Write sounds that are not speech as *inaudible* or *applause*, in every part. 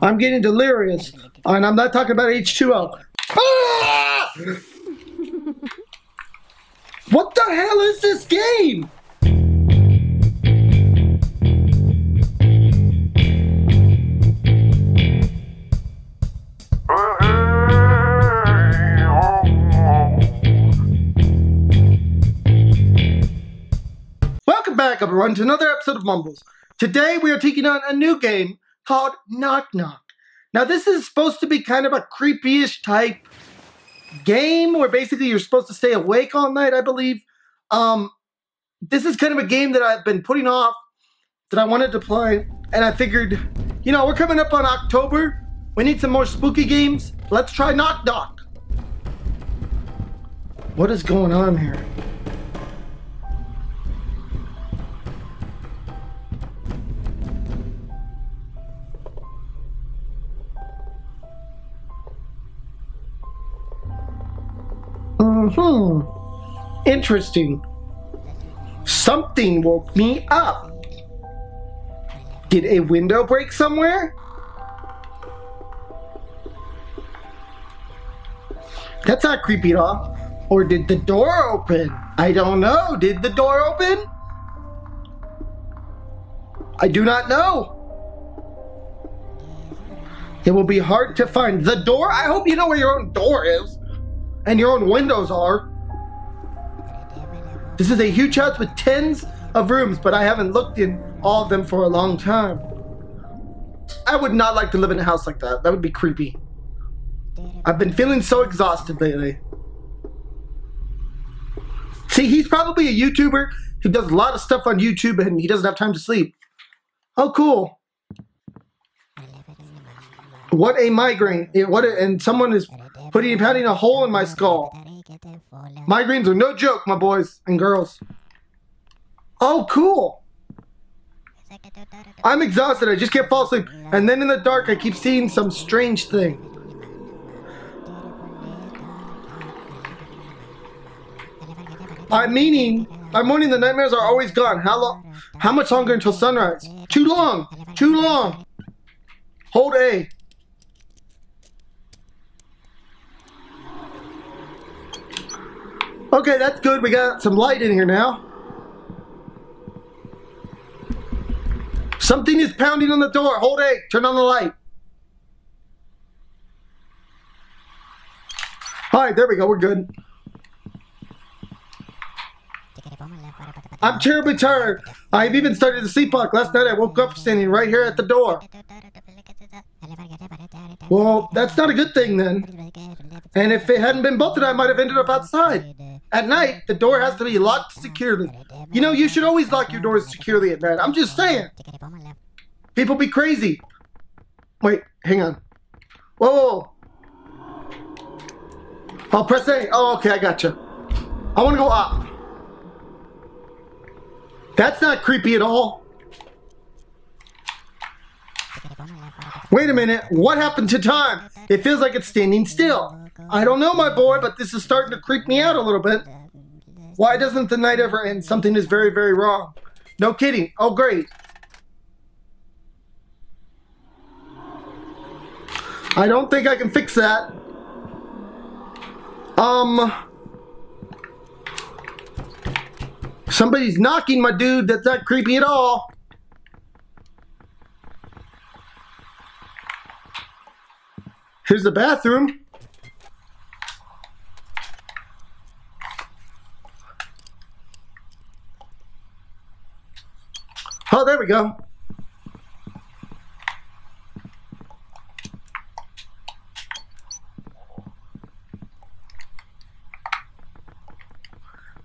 I'm getting delirious. And I'm not talking about H2O. Ah! *laughs* what the hell is this game? Welcome back, everyone, to another episode of Mumbles. Today we are taking on a new game called Knock Knock. Now, this is supposed to be kind of a creepy-ish type game where basically you're supposed to stay awake all night, I believe. Um, this is kind of a game that I've been putting off that I wanted to play, and I figured, you know, we're coming up on October. We need some more spooky games. Let's try Knock Knock. What is going on here? Hmm. Interesting. Something woke me up. Did a window break somewhere? That's not creepy at all. Or did the door open? I don't know. Did the door open? I do not know. It will be hard to find the door. I hope you know where your own door is and your own windows are. This is a huge house with tens of rooms, but I haven't looked in all of them for a long time. I would not like to live in a house like that. That would be creepy. I've been feeling so exhausted lately. See, he's probably a YouTuber who does a lot of stuff on YouTube and he doesn't have time to sleep. Oh, cool. What a migraine. What a, and someone is putting pounding a hole in my skull. Migraines are no joke, my boys and girls. Oh, cool. I'm exhausted. I just can't fall asleep. And then in the dark, I keep seeing some strange thing. I'm meaning, I'm morning the nightmares are always gone. How long? How much longer until sunrise? Too long. Too long. Hold A. Okay, that's good. We got some light in here now. Something is pounding on the door. Hold A. Turn on the light. All right, there we go. We're good. I'm terribly tired. I've even started to sleepwalk. Last night I woke up standing right here at the door. Well, that's not a good thing then. And if it hadn't been bolted, I might have ended up outside. At night, the door has to be locked securely. You know, you should always lock your doors securely at night. I'm just saying. People be crazy. Wait, hang on. Whoa, whoa, whoa. I'll press A. Oh, okay, I gotcha. I want to go up. That's not creepy at all. Wait a minute. What happened to time? It feels like it's standing still. I don't know, my boy, but this is starting to creep me out a little bit. Why doesn't the night ever end? Something is very, very wrong. No kidding. Oh, great. I don't think I can fix that. Um... Somebody's knocking, my dude. That's not creepy at all. Here's the bathroom. Oh, there we go.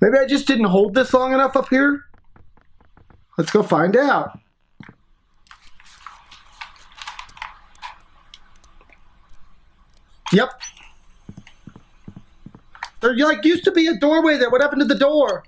Maybe I just didn't hold this long enough up here. Let's go find out. Yep. There like used to be a doorway there. What happened to the door?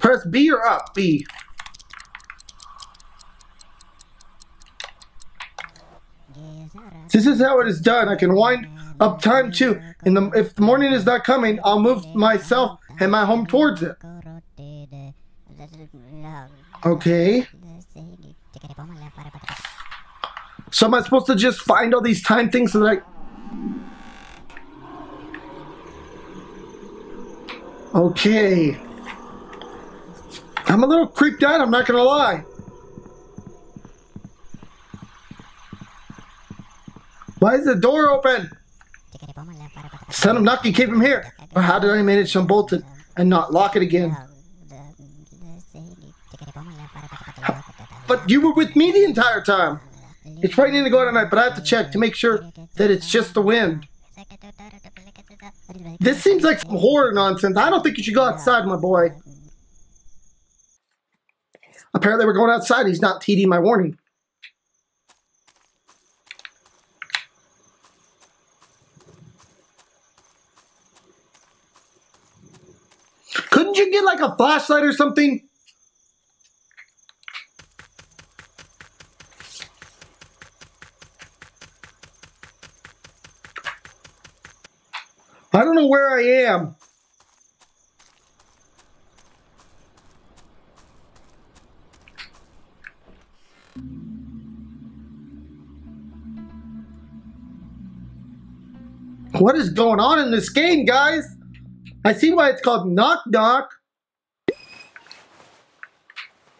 Press B or up? B. This is how it is done. I can wind up time too. In the if the morning is not coming, I'll move myself and my home towards it. Okay. So am I supposed to just find all these time things so that I Okay. I'm a little creeped out, I'm not gonna lie. Why is the door open? Son of Nucky, keep him here. Or how did I manage to unbolt it and not lock it again? But you were with me the entire time. It's frightening to go out at night, but I have to check to make sure that it's just the wind. This seems like some horror nonsense. I don't think you should go outside, my boy. Apparently, we're going outside. He's not heeding my warning. Couldn't you get like a flashlight or something? I don't know where I am. What is going on in this game, guys? I see why it's called Knock Knock.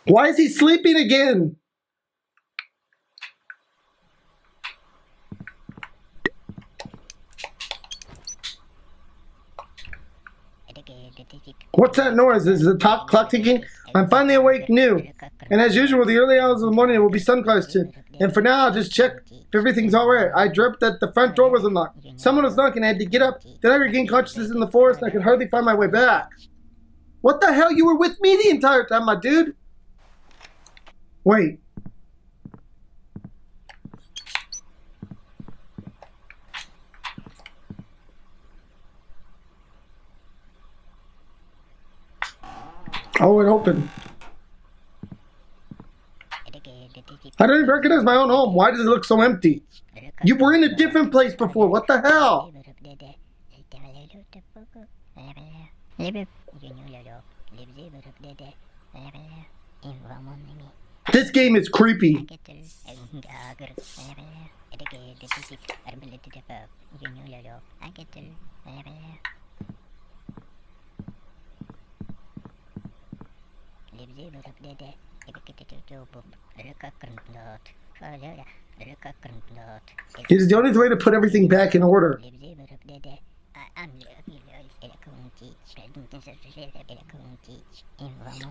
Why is he sleeping again? What's that noise? Is the top clock ticking? I'm finally awake new. And as usual, the early hours of the morning will be sun too. And for now, just check if everything's alright. I dreamt that the front door was unlocked. Someone was knocking. I had to get up. Then I regained consciousness in the forest and I could hardly find my way back. What the hell? You were with me the entire time, my dude. Wait. Oh, it opened. I didn't even recognize my own home. Why does it look so empty? You were in a different place before. What the hell? This game is creepy. *laughs* It is the only way to put everything back in order.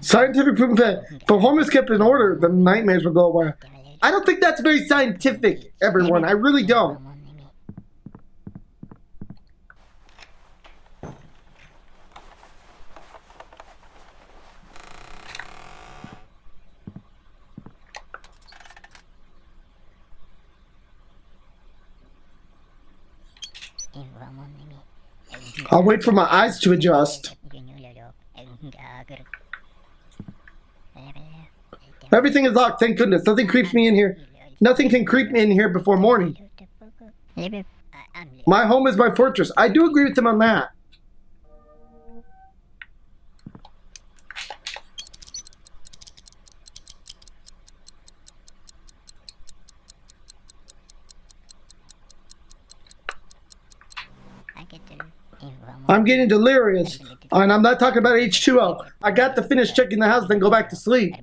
Scientific proof that if a home is kept in order, the nightmares will go away. I don't think that's very scientific, everyone. I really don't. I'll wait for my eyes to adjust. Everything is locked, thank goodness. Nothing creeps me in here. Nothing can creep me in here before morning. My home is my fortress. I do agree with him on that. I'm getting delirious. And I'm not talking about H2O. I got to finish checking the house, then go back to sleep.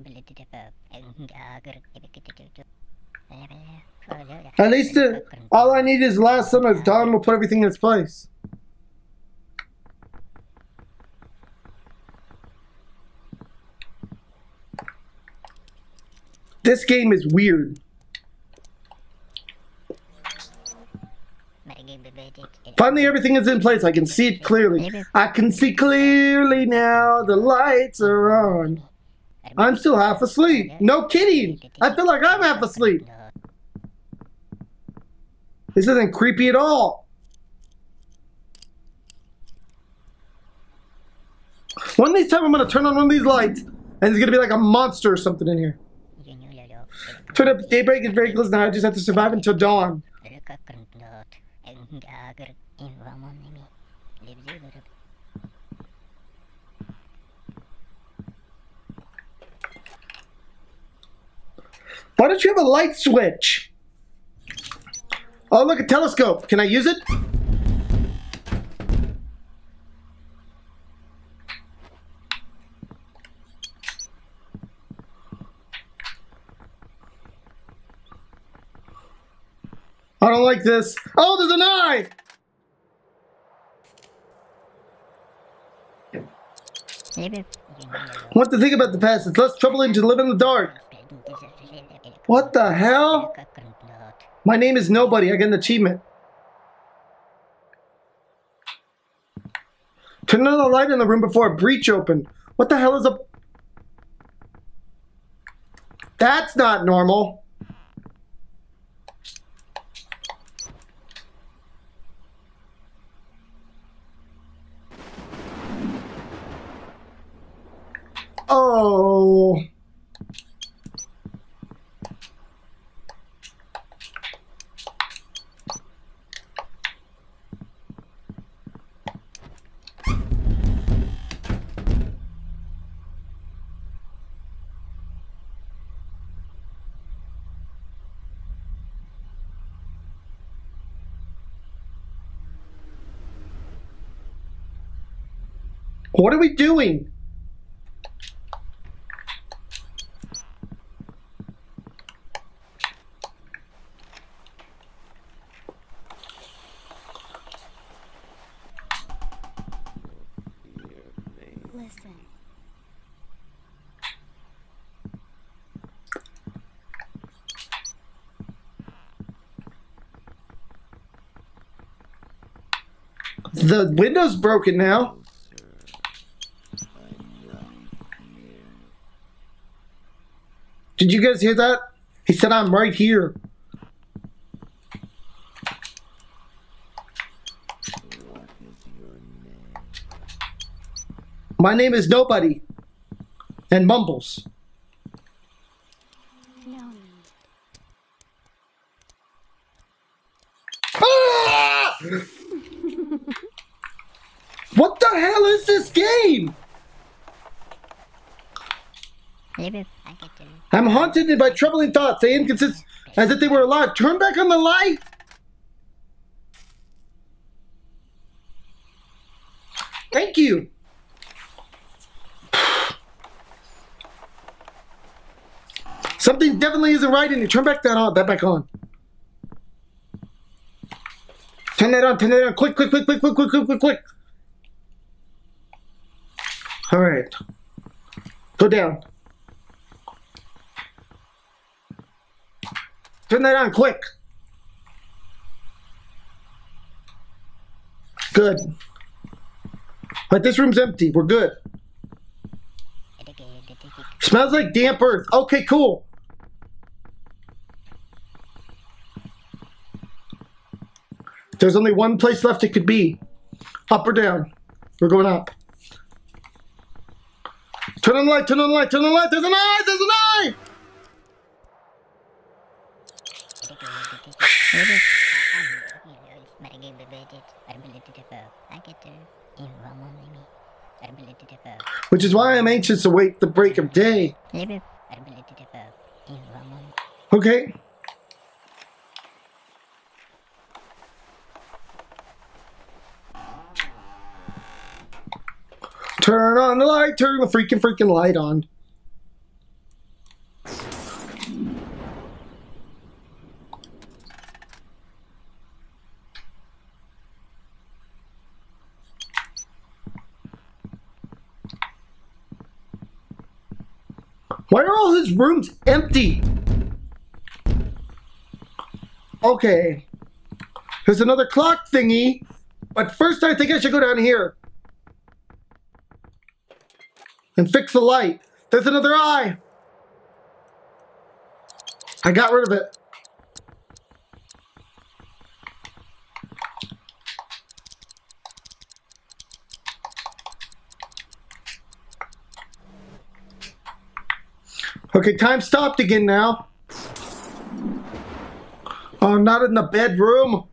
At least uh, all I need is last summer. Don will put everything in its place. This game is weird. Finally, everything is in place. I can see it clearly. I can see clearly now. The lights are on. I'm still half asleep. No kidding. I feel like I'm half asleep. This isn't creepy at all. One of these times I'm going to turn on one of these lights And there's gonna be like a monster or something in here. Turn up daybreak is very close now. I just have to survive until dawn. Why don't you have a light switch? Oh, look, a telescope. Can I use it? I don't like this. Oh, there's an eye! What to think about the past? It's less troubling to live in the dark. What the hell? My name is Nobody. I get an achievement. Turn on the light in the room before a breach opened. What the hell is a... That's not normal. Oh. What are we doing? Listen. The window's broken now. Did you guys hear that? He said, I'm right here. My name is Nobody. And Mumbles. No. Ah! *laughs* what the hell is this game? I'm haunted by troubling thoughts. They inconsist as if they were alive. Turn back on the light. Thank you. Something definitely isn't right in you. Turn back that on. That back on. Turn that on. Turn that on. Quick, quick, quick, quick, quick, quick, quick, quick, quick. All right. Go down. Turn that on quick. Good. But this room's empty. We're good. Smells like damp earth. Okay, cool. There's only one place left it could be. Up or down? We're going up. Turn on the light, turn on the light, turn on the light. There's an eye, there's ability to. I get to me. Ability to. Which is why I'm anxious to wait the break of day. Ability to Okay. Turn on the light, turn the freaking freaking light on. Why are all his rooms empty? Okay. There's another clock thingy. But first I think I should go down here. And fix the light. There's another eye. I got rid of it. Okay, time stopped again now. Oh, not in the bedroom.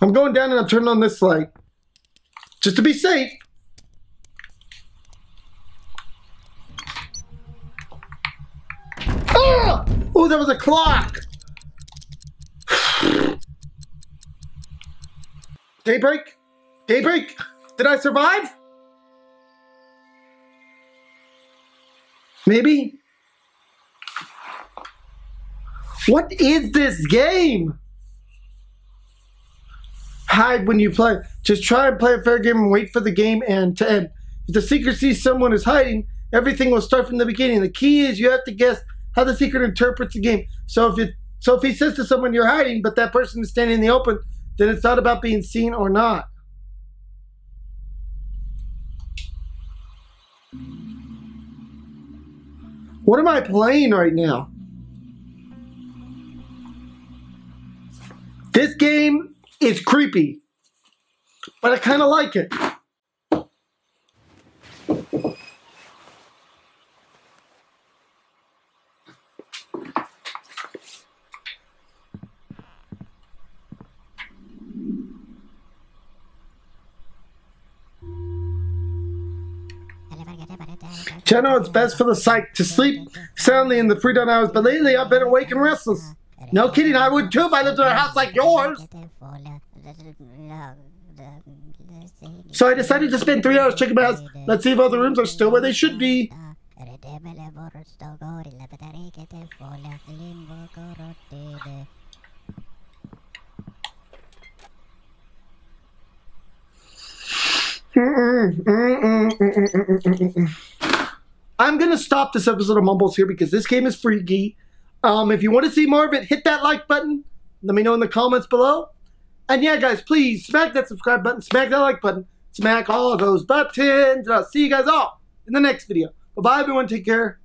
I'm going down and I'm turning on this light. Just to be safe. Ah! Oh, that was a clock. *sighs* Daybreak? Daybreak? Did I survive? Maybe? What is this game? Hide when you play. Just try and play a fair game and wait for the game and to end. If the secret sees someone is hiding, everything will start from the beginning. The key is you have to guess how the secret interprets the game. So if you so if he says to someone you're hiding, but that person is standing in the open, then it's not about being seen or not. What am I playing right now? This game is creepy, but I kind of like it. I know it's best for the psyche to sleep soundly in the pre-dawn hours, but lately I've been awake and restless. No kidding, I would too if I lived in a house like yours. So I decided to spend three hours checking my house. Let's see if all the rooms are still where they should be. I'm gonna stop this episode of Mumbles here because this game is freaky. Um, if you want to see more of it, hit that like button. Let me know in the comments below. And yeah, guys, please smack that subscribe button, smack that like button, smack all those buttons, and I'll see you guys all in the next video. Bye bye, everyone. Take care.